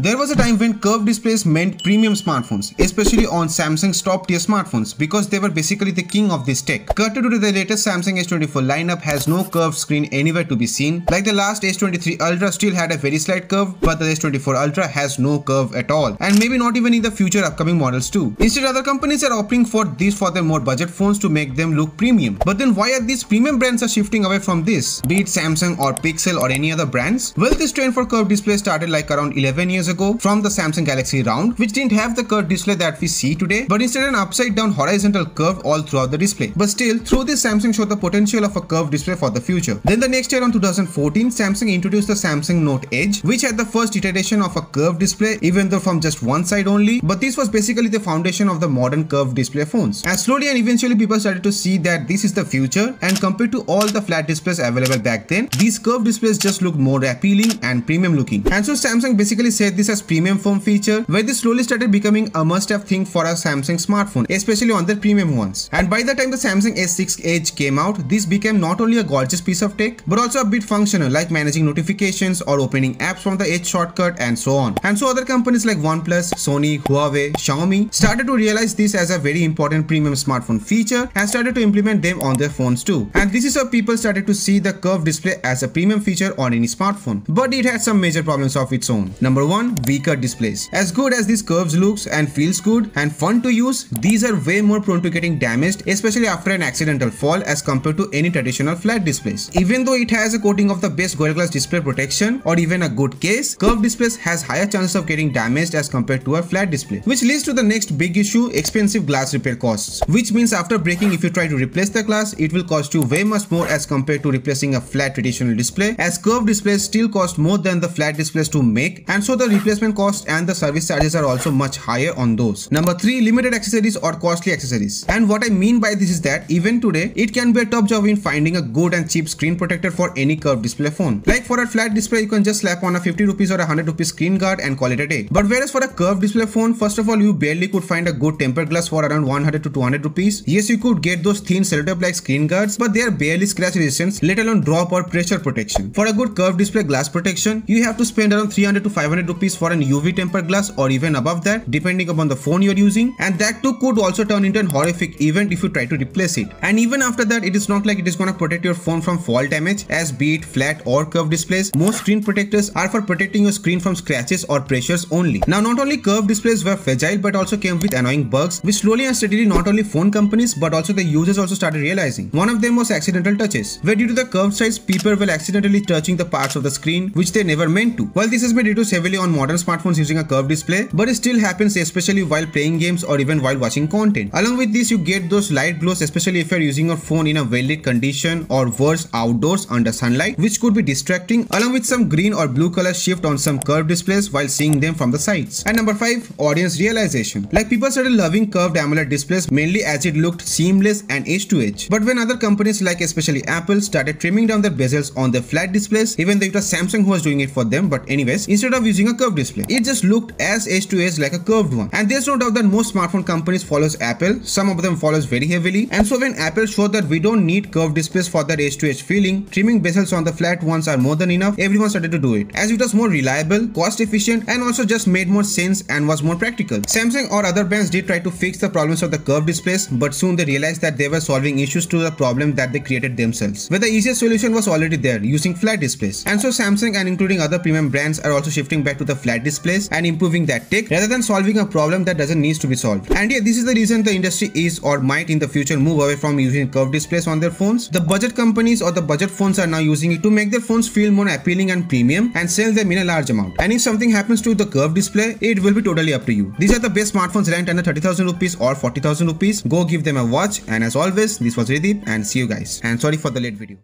There was a time when curved displays meant premium smartphones, especially on Samsung's top tier smartphones because they were basically the king of this tech. To the latest Samsung S24 lineup has no curved screen anywhere to be seen. Like the last S23 Ultra still had a very slight curve, but the S24 Ultra has no curve at all. And maybe not even in the future upcoming models too. Instead, other companies are opting for these for their more budget phones to make them look premium. But then why are these premium brands are shifting away from this? Be it Samsung or Pixel or any other brands? Well, this trend for curved displays started like around 11 years ago from the Samsung Galaxy Round, which didn't have the curved display that we see today, but instead an upside down horizontal curve all throughout the display. But still, through this Samsung showed the potential of a curved display for the future. Then the next year on 2014, Samsung introduced the Samsung Note Edge, which had the first iteration of a curved display, even though from just one side only, but this was basically the foundation of the modern curved display phones. And slowly and eventually people started to see that this is the future and compared to all the flat displays available back then, these curved displays just looked more appealing and premium looking. And so Samsung basically said this as premium phone feature where this slowly started becoming a must-have thing for a Samsung smartphone, especially on their premium ones. And by the time the Samsung S6 Edge came out, this became not only a gorgeous piece of tech, but also a bit functional like managing notifications or opening apps from the Edge shortcut and so on. And so other companies like OnePlus, Sony, Huawei, Xiaomi started to realize this as a very important premium smartphone feature and started to implement them on their phones too. And this is how people started to see the curved display as a premium feature on any smartphone. But it had some major problems of its own. Number 1. Weaker displays. As good as these curves looks and feels good and fun to use, these are way more prone to getting damaged especially after an accidental fall as compared to any traditional flat displays. Even though it has a coating of the best Gorilla Glass display protection or even a good case, curved displays has higher chances of getting damaged as compared to a flat display. Which leads to the next big issue, expensive glass repair costs. Which means after breaking if you try to replace the glass, it will cost you way much more as compared to replacing a flat traditional display as curved displays still cost more than the flat displays to make and so the replacement cost and the service charges are also much higher on those. Number 3. Limited accessories or costly accessories. And what I mean by this is that even today, it can be a tough job in finding a good and cheap screen protector for any curved display phone. Like for a flat display, you can just slap on a 50 rupees or a 100 rupees screen guard and call it a day. But whereas for a curved display phone, first of all, you barely could find a good tempered glass for around 100 to 200 rupees. Yes, you could get those thin cellotape like screen guards, but they are barely scratch resistant, let alone drop or pressure protection. For a good curved display glass protection, you have to spend around 300 to 500 rupees for an UV tempered glass or even above that, depending upon the phone you're using. And that too could also turn into an horrific event if you try to replace it. And even after that, it is not like it is gonna protect your phone from fall damage as be it flat or curved displays. Most screen protectors are for protecting your screen from scratches or pressures only. Now, not only curved displays were fragile but also came with annoying bugs which slowly and steadily not only phone companies but also the users also started realizing. One of them was accidental touches, where due to the curved size, people were accidentally touching the parts of the screen which they never meant to. While this has been reduced heavily on modern smartphones using a curved display, but it still happens especially while playing games or even while watching content. Along with this, you get those light glows especially if you're using your phone in a well-lit condition or worse outdoors under sunlight which could be distracting along with some green or blue color shift on some curved displays while seeing them from the sides. And number 5. Audience realization. Like people started loving curved AMOLED displays mainly as it looked seamless and edge to edge. But when other companies like especially Apple started trimming down their bezels on their flat displays even though it was Samsung who was doing it for them but anyways instead of using a curved display it just looked as edge to edge like a curved one. And there's no doubt that most smartphone companies follows Apple, some of them follows very heavily and so when Apple showed that we don't need curved displays for that edge to edge feeling, trimming bezels on the flat ones are more than enough, everyone started to do it as it was more reliable, cost efficient and also just made more sense and was more practical. Samsung or other brands did try to fix the problems of the curved displays but soon they realized that they were solving issues to the problem that they created themselves where the easiest solution was already there using flat displays. And so Samsung and including other premium brands are also shifting back to the flat displays and improving that tech rather than solving a problem that doesn't need to be solved. And yeah, this is the reason the industry is or might in the future move away from using curved displays on their phones. The budget companies or the budget phones are now using it to make their phones feel more appealing and premium and sell them in a large amount. And if something happens to the curved display, it will be totally up to you. These are the best smartphones ranked under 30,000 rupees or 40,000 rupees. Go give them a watch and as always, this was Rideep and see you guys. And sorry for the late video.